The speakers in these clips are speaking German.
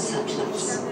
such.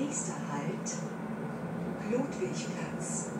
Nächster Halt, Ludwigplatz.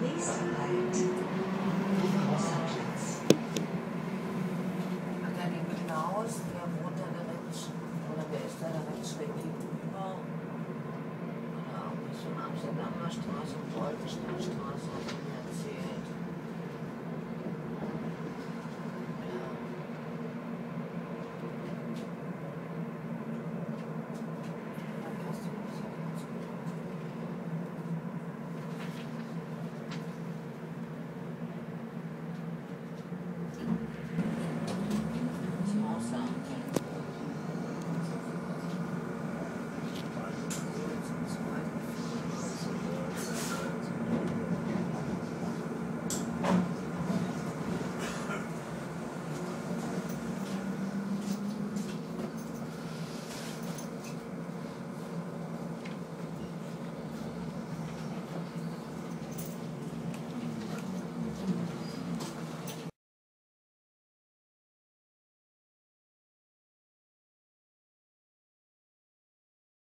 Nächster Halt, Und da ging ein der wohnt oder der ist da direkt. Und da auch nicht Amsterdamer Straße und Wolkensteinstraße, hat er mir erzählt.